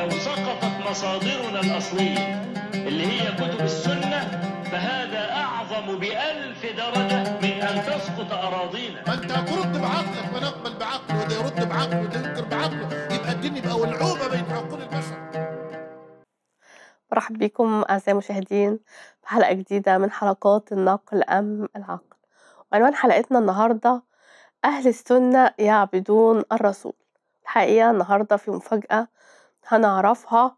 لو سقطت مصادرنا الأصلية اللي هي كتب السنة فهذا أعظم بألف درجة من أن تسقط أراضينا. ما أنت هترد بعقلك ما نقبل بعقله وده يرد بعقله وده ينكر بعقله. يبقى الدين يبقى ولعوبه بين عقول البشر. مرحب بكم أعزائي المشاهدين في حلقة جديدة من حلقات النقل أم العقل. وعنوان حلقتنا النهاردة أهل السنة يعبدون الرسول. الحقيقة النهاردة في مفاجأة هنعرفها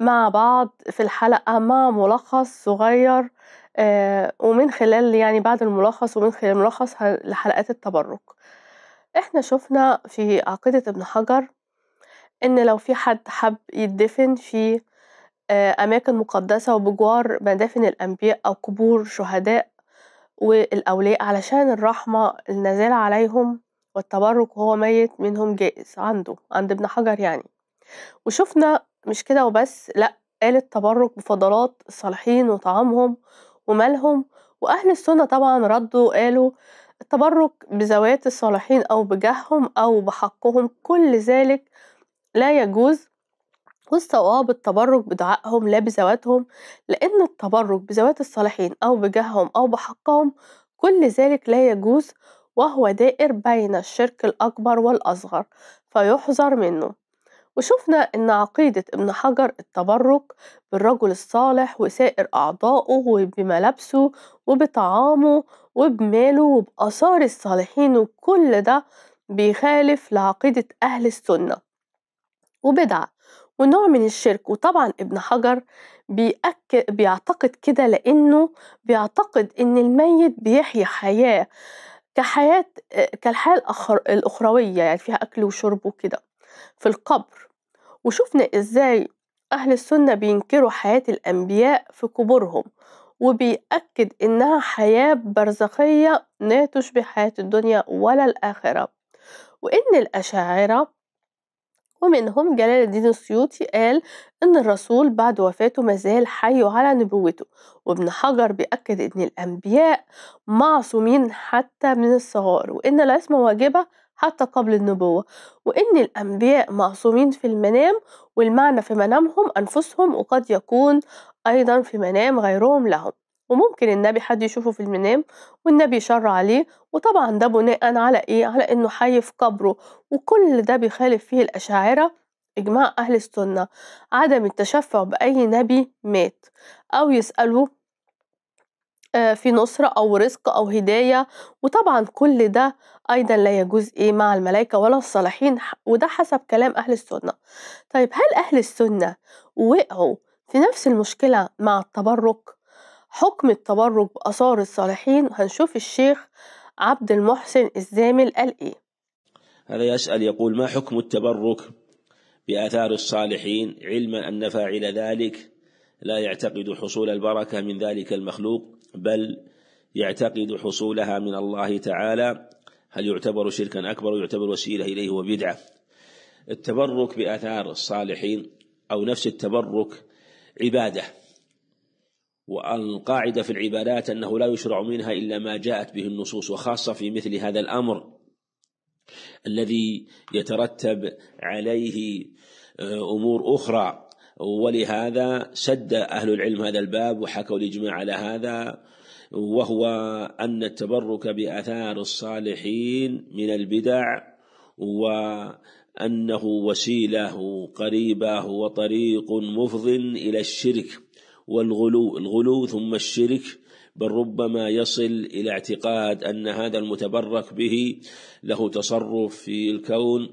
مع بعض في الحلقة مع ملخص صغير آه، ومن خلال يعني بعد الملخص ومن خلال الملخص لحلقات التبرك. إحنا شفنا في عقيدة ابن حجر إن لو في حد حب يدفن في آه، أماكن مقدسة وبجوار مدافن الأنبياء أو قبور شهداء والأولياء علشان الرحمة النازلة عليهم والتبرك وهو ميت منهم جائز عنده عند ابن حجر يعني. وشفنا مش كده وبس لأ قال التبرك بفضلات الصالحين وطعامهم ومالهم وأهل السنة طبعا ردوا قالوا التبرك بذوات الصالحين أو بجاههم أو بحقهم كل ذلك لا يجوز والصواب التبرك بدعائهم لا بذواتهم لأن التبرك بذوات الصالحين أو بجاههم أو بحقهم كل ذلك لا يجوز وهو دائر بين الشرك الأكبر والأصغر فيحذر منه. وشفنا إن عقيدة ابن حجر التبرك بالرجل الصالح وسائر أعضائه وبملابسه وبطعامه وبماله وبآثار الصالحين وكل ده بيخالف لعقيدة أهل السنة وبدعة ونوع من الشرك. وطبعا ابن حجر بيأكد بيعتقد كده لأنه بيعتقد إن الميت بيحيي حياة كحياة كالحياة الأخر الأخروية يعني فيها أكل وشرب وكده. في القبر وشفنا إزاي أهل السنة بينكروا حياة الأنبياء في قبورهم وبيأكد إنها حياة برزخية لا تشبه حياة الدنيا ولا الآخرة وإن الأشاعرة ومنهم جلال الدين السيوطي قال إن الرسول بعد وفاته مازال حي على نبوته وابن حجر بيأكد إن الأنبياء معصومين حتى من الصغار وإن العصمة واجبة حتى قبل النبوة وإن الأنبياء معصومين في المنام والمعنى في منامهم أنفسهم وقد يكون أيضا في منام غيرهم لهم. وممكن النبي حد يشوفه في المنام والنبي يشرع عليه وطبعا ده بناء على إيه؟ على إنه حي في قبره. وكل ده بيخالف فيه الأشاعرة إجماع أهل السنة عدم التشفع بأي نبي مات أو يسالوا آه، في نصرة أو رزق أو هداية. وطبعا كل ده أيضا لا يجوز إيه مع الملائكة ولا الصالحين وده حسب كلام أهل السنة. طيب هل أهل السنة وقعوا في نفس المشكلة مع التبرك؟ حكم التبرك بآثار الصالحين؟ هنشوف الشيخ عبد المحسن الزامل قال إيه. هذا يسأل يقول ما حكم التبرك بآثار الصالحين؟ علما أن فاعل ذلك لا يعتقد حصول البركة من ذلك المخلوق. بل يعتقد حصولها من الله تعالى. هل يعتبر شركا أكبر ويعتبر وسيلة إليه وبدعة التبرك بآثار الصالحين أو نفس التبرك عبادة. والقاعدة في العبادات أنه لا يشرع منها إلا ما جاءت به النصوص وخاصة في مثل هذا الأمر الذي يترتب عليه آه، أمور أخرى. ولهذا سد أهل العلم هذا الباب وحكوا الاجماع على هذا وهو أن التبرك بآثار الصالحين من البدع وأنه وسيلة قريبة وطريق مفض إلى الشرك والغلو الغلو ثم الشرك بل ربما يصل إلى اعتقاد أن هذا المتبرك به له تصرف في الكون.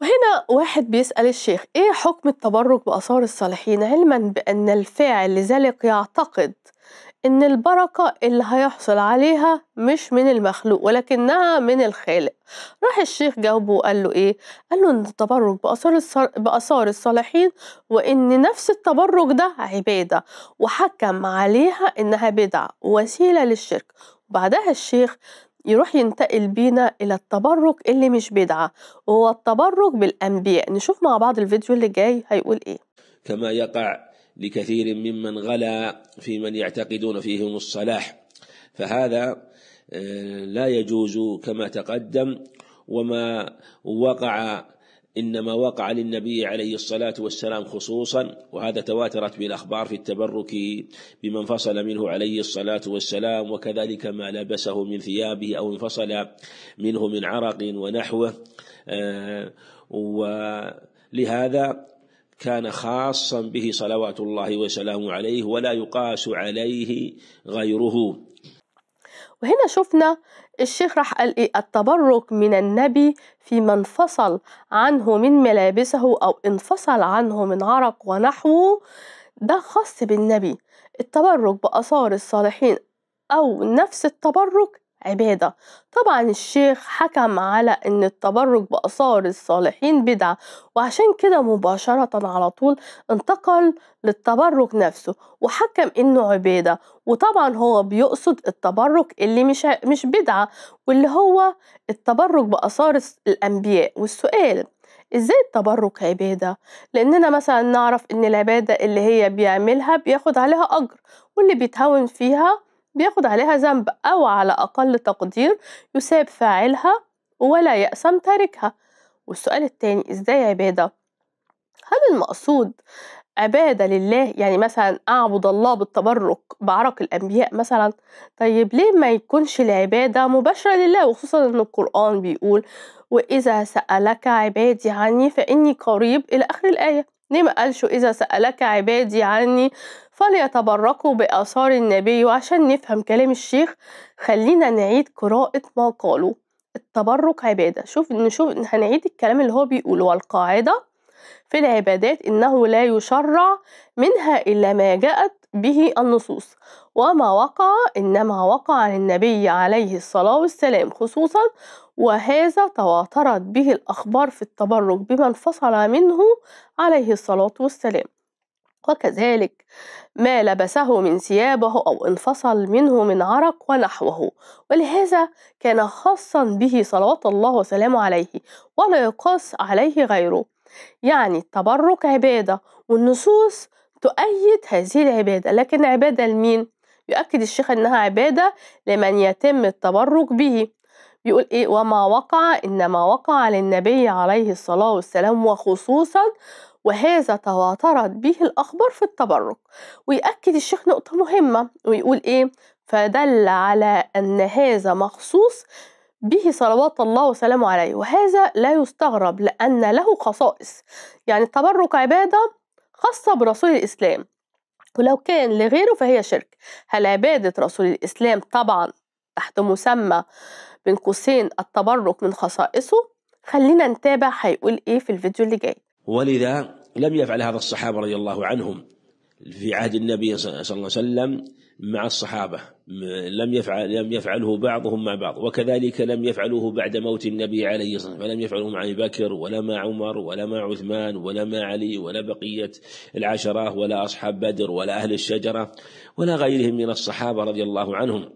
وهنا واحد بيسأل الشيخ إيه حكم التبرك بآثار الصالحين؟ علما بأن الفاعل لذلك يعتقد إن البركة اللي هيحصل عليها مش من المخلوق ولكنها من الخالق. راح الشيخ جاوبه وقال له إيه؟ قال له إن التبرك بآثار الص- بآثار الصالحين وإن نفس التبرك ده عبادة وحكم عليها إنها بدعة وسيلة للشرك. وبعدها الشيخ يروح ينتقل بينا إلى التبرك اللي مش بدعة وهو التبرك بالأنبياء. نشوف مع بعض الفيديو اللي جاي هيقول إيه. كما يقع لكثير ممن غلا في من يعتقدون فيهم الصلاح. فهذا آه، لا يجوز كما تقدم وما وقع إنما وقع للنبي عليه الصلاة والسلام خصوصا وهذا تواترت بالأخبار في التبرك بمن فصل منه عليه الصلاة والسلام وكذلك ما لبسه من ثيابه أو انفصل منه من عرق ونحوه. آه، ولهذا كان خاصا به صلوات الله وسلامه عليه ولا يقاس عليه غيره. وهنا شفنا الشيخ راح قال إيه؟ التبرك من النبي في من انفصل عنه من ملابسه أو انفصل عنه من عرق ونحوه ده خاص بالنبي. التبرك بآثار الصالحين أو نفس التبرك عبادة. طبعا الشيخ حكم على إن التبرك بآثار الصالحين بدعة وعشان كده مباشرة على طول انتقل للتبرك نفسه وحكم إنه عبادة. وطبعا هو بيقصد التبرك اللي مش مش بدعة واللي هو التبرك بآثار الأنبياء. والسؤال إزاي التبرك عبادة؟ لأننا مثلا نعرف إن العبادة اللي هي بيعملها بياخد عليها أجر واللي بيتهاون فيها بياخد عليها ذنب أو على أقل تقدير يساب فاعلها ولا يأسم تاركها. والسؤال التاني إزاي عبادة؟ هل المقصود عبادة لله؟ يعني مثلا أعبد الله بالتبرك بعرق الأنبياء مثلا. طيب ليه ما يكونش العبادة مباشرة لله؟ وخصوصا أن القرآن بيقول وإذا سألك عبادي عني فإني قريب إلى آخر الآية ليه ما قالش إذا سألك عبادي عني فليتبركوا بآثار النبي وعشان نفهم كلام الشيخ. خلينا نعيد قراءة ما قالوا. التبرك عبادة. شوف نشوف هنعيد الكلام اللي هو بيقوله. والقاعدة في العبادات إنه لا يشرع منها إلا ما جاءت به النصوص. وما وقع إنما وقع عن النبي عليه الصلاة والسلام خصوصا وهذا تواترت به الأخبار في التبرك بما انفصل منه عليه الصلاة والسلام. وكذلك ما لبسه من ثيابه أو انفصل منه من عرق ونحوه ولهذا كان خاصا به صلوات الله وسلامه عليه ولا يقاس عليه غيره. يعني التبرك عبادة والنصوص تؤيد هذه العبادة لكن عبادة لمين؟ يؤكد الشيخ أنها عبادة لمن يتم التبرك به. بيقول إيه؟ وما وقع إنما وقع للنبي عليه الصلاة والسلام وخصوصا وهذا تواترت به الأخبار في التبرك ويأكد الشيخ نقطة مهمة ويقول إيه فدل على أن هذا مخصوص به صلوات الله وسلامه عليه وهذا لا يستغرب لأن له خصائص يعني التبرك عبادة خاصة برسول الإسلام ولو كان لغيره فهي شرك. هل عبادة رسول الإسلام طبعا تحت مسمى بين قوسين التبرك من خصائصه؟ خلينا نتابع هيقول إيه في الفيديو اللي جاي. ولذا لم يفعل هذا الصحابة رضي الله عنهم في عهد النبي صلى الله عليه وسلم مع الصحابة. لم يفعل لم يفعله بعضهم مع بعض. وكذلك لم يفعلوه بعد موت النبي عليه الصلاة والسلام. فلم يفعلوه مع أبي بكر ولا مع عمر ولا مع عثمان ولا مع علي ولا بقية العشرة ولا أصحاب بدر ولا أهل الشجرة ولا غيرهم من الصحابة رضي الله عنهم.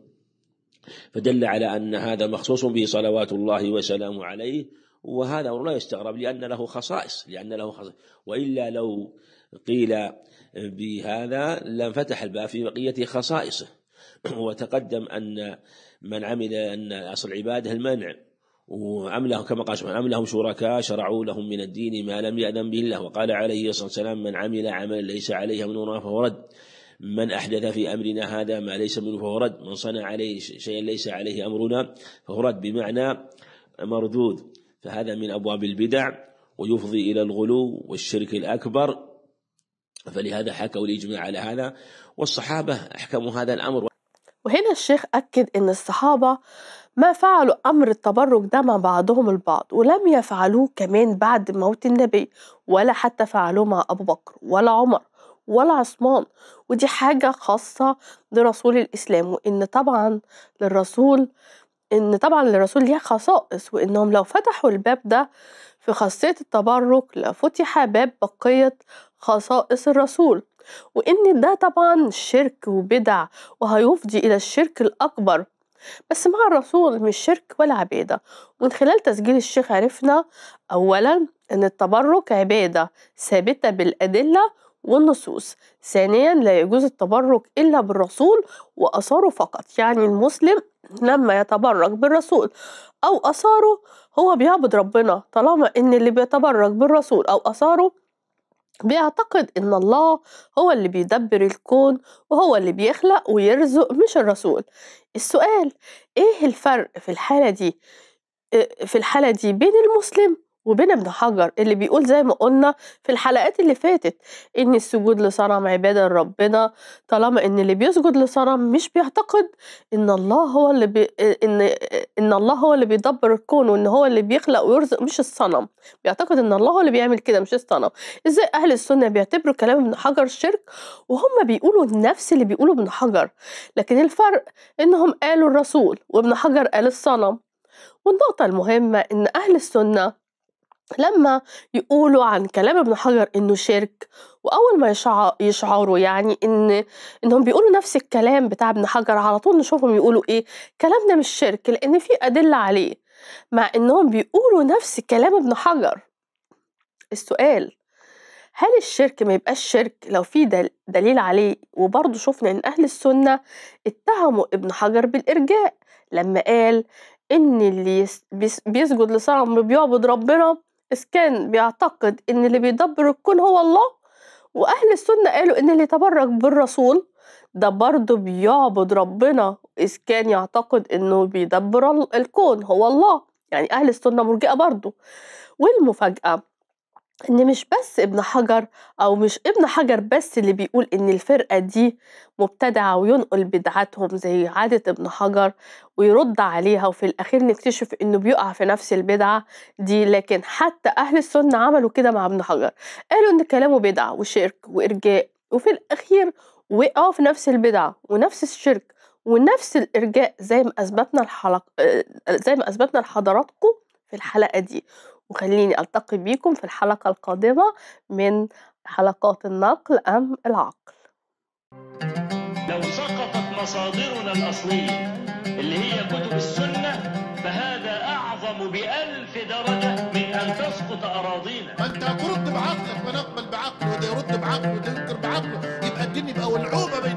فدل على أن هذا مخصوص به صلوات الله وسلامه عليه. وهذا أمر لا يستغرب لأن له خصائص لأن له خصائص. وإلا لو قيل بهذا لانفتح الباب في بقية خصائصه. وتقدم أن من عمل أن أصل العبادة المنع وعمله كما قال سبحانه عملهم شركاء شرعوا لهم من الدين ما لم يأذن به الله. وقال عليه الصلاة والسلام من عمل عملا ليس عليه أمرنا فهو رد. من أحدث في أمرنا هذا ما ليس منه فهو رد. من صنع عليه شيئا ليس عليه أمرنا فهو رد. بمعنى مردود فهذا من أبواب البدع ويفضي إلى الغلو والشرك الأكبر. فلهذا حكوا الإجماع على هذا والصحابة أحكموا هذا الأمر. وهنا الشيخ أكد إن الصحابة ما فعلوا أمر التبرك ده مع بعضهم البعض ولم يفعلوه كمان بعد موت النبي ولا حتى فعلوه مع أبو بكر ولا عمر ولا عثمان. ودي حاجة خاصة لرسول الإسلام وإن طبعا للرسول إن طبعا للرسول ليها خصائص وإنهم لو فتحوا الباب ده في خاصية التبرك لفتح باب بقية خصائص الرسول. وإن ده طبعا شرك وبدع وهيفضي إلى الشرك الأكبر. بس مع الرسول مش شرك ولا عبادة. ومن خلال تسجيل الشيخ عرفنا أولا أن التبرك عبادة ثابتة بالأدلة والنصوص. ثانيا لا يجوز التبرك إلا بالرسول وأثاره فقط. يعني المسلم لما يتبرك بالرسول أو أثاره هو بيعبد ربنا. طالما إن اللي بيتبرك بالرسول أو أثاره بيعتقد إن الله هو اللي بيدبر الكون وهو اللي بيخلق ويرزق مش الرسول. السؤال إيه الفرق في الحالة دي؟ إيه في الحالة دي بين المسلم وبين ابن حجر اللي بيقول زي ما قلنا في الحلقات اللي فاتت إن السجود لصنم عبادة لربنا طالما إن اللي بيسجد لصنم مش بيعتقد إن الله هو اللي بي إن إن الله هو اللي بيدبر الكون وإن هو اللي بيخلق ويرزق مش الصنم. بيعتقد إن الله هو اللي بيعمل كده مش الصنم. إزاي أهل السنة بيعتبروا كلام ابن حجر شرك؟ وهم بيقولوا نفس اللي بيقوله ابن حجر لكن الفرق إنهم قالوا الرسول وابن حجر قال الصنم. والنقطة المهمة إن أهل السنة لما يقولوا عن كلام ابن حجر إنه شرك وأول ما يشع- يشعروا يعني إن إنهم بيقولوا نفس الكلام بتاع ابن حجر على طول نشوفهم يقولوا إيه؟ كلام ده مش شرك لأن في أدلة عليه مع إنهم بيقولوا نفس كلام ابن حجر. السؤال هل الشرك ما يبقاش شرك لو في دل- دليل عليه؟ وبرضه شفنا إن أهل السنة اتهموا ابن حجر بالإرجاء لما قال إن اللي يس- بيس- بيسجد لصنم بيعبد ربنا اذ كان بيعتقد إن اللي بيدبر الكون هو الله وأهل السنة قالوا إن اللي يتبرك بالرسول ده برضه بيعبد ربنا. اذ كان يعتقد إنه بيدبر ال- الكون هو الله يعني أهل السنة مرجئة برضه. والمفاجأة إن مش بس ابن حجر أو مش ابن حجر بس اللي بيقول إن الفرقة دي مبتدعة وينقل بدعاتهم زي عادة ابن حجر ويرد عليها وفي الأخير نكتشف إنه بيقع في نفس البدعة دي لكن حتى أهل السنة عملوا كده مع ابن حجر. قالوا إن كلامه بدعة وشرك وإرجاء وفي الأخير وقعوا في نفس البدعة ونفس الشرك ونفس الإرجاء زي ما أثبتنا الحلق آه، زي ما أثبتنا لحضراتكم في الحلقة دي. وخليني ألتقي بيكم في الحلقة القادمة من حلقات النقل أم العقل. لو سقطت مصادرنا الأصلية اللي هي كتب السنة فهذا أعظم بألف درجة من أن تسقط أراضينا. أنت ترد بعقلك ونقبل بعقله وده يرد بعقله وده ينكر بعقله. يبقى الدنيا بقى ولعوبة بين